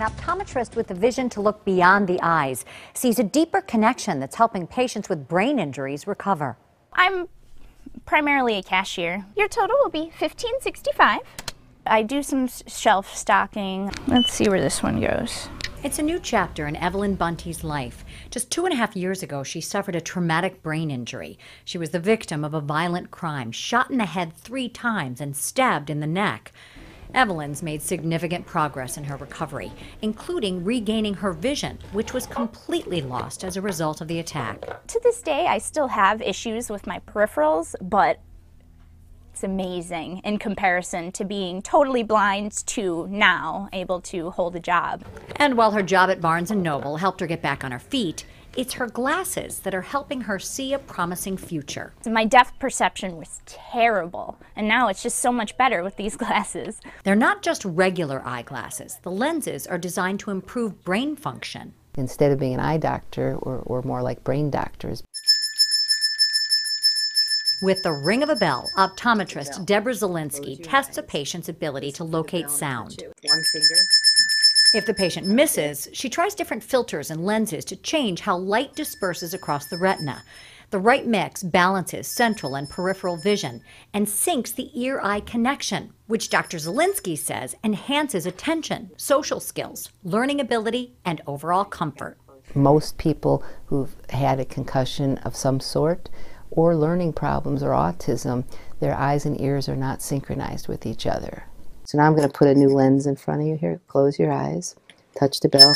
An optometrist with the vision to look beyond the eyes sees a deeper connection that's helping patients with brain injuries recover. I'm primarily a cashier. Your total will be 1565. I do some shelf stocking. Let's see where this one goes. It's a new chapter in Evelyn Bunty's life. Just two and a half years ago, she suffered a traumatic brain injury. She was the victim of a violent crime, shot in the head three times and stabbed in the neck. Evelyn's made significant progress in her recovery, including regaining her vision, which was completely lost as a result of the attack. To this day, I still have issues with my peripherals, but it's amazing in comparison to being totally blind to now able to hold a job. And while her job at Barnes & Noble helped her get back on her feet, it's her glasses that are helping her see a promising future. My depth perception was terrible, and now it's just so much better with these glasses. They're not just regular eyeglasses. The lenses are designed to improve brain function. Instead of being an eye doctor, or, or more like brain doctors. With the ring of a bell, optometrist Deborah Zelinsky tests a patient's ability to locate sound. One finger. If the patient misses, she tries different filters and lenses to change how light disperses across the retina. The right mix balances central and peripheral vision and syncs the ear eye connection, which Dr. Zelinsky says enhances attention, social skills, learning ability, and overall comfort. Most people who've had a concussion of some sort or learning problems or autism, their eyes and ears are not synchronized with each other. So now I'm going to put a new lens in front of you here. Close your eyes, touch the bell.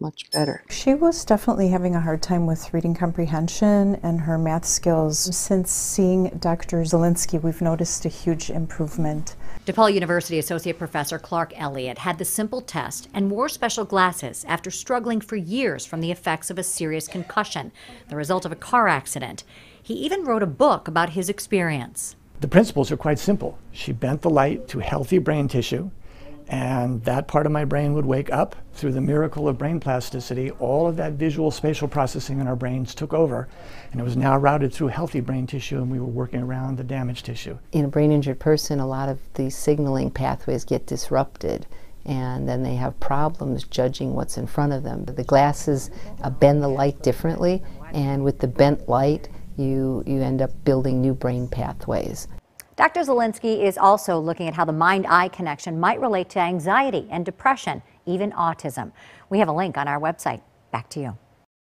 Much better. She was definitely having a hard time with reading comprehension and her math skills. Since seeing Dr. Zelinsky, we've noticed a huge improvement. DePaul University Associate Professor Clark Elliott had the simple test and wore special glasses after struggling for years from the effects of a serious concussion, the result of a car accident. He even wrote a book about his experience. The principles are quite simple. She bent the light to healthy brain tissue, and that part of my brain would wake up through the miracle of brain plasticity. All of that visual spatial processing in our brains took over, and it was now routed through healthy brain tissue, and we were working around the damaged tissue. In a brain injured person, a lot of these signaling pathways get disrupted. And then they have problems judging what's in front of them. The glasses uh, bend the light differently, and with the bent light, you, you end up building new brain pathways. Dr. Zelinsky is also looking at how the mind eye connection might relate to anxiety and depression, even autism. We have a link on our website. Back to you.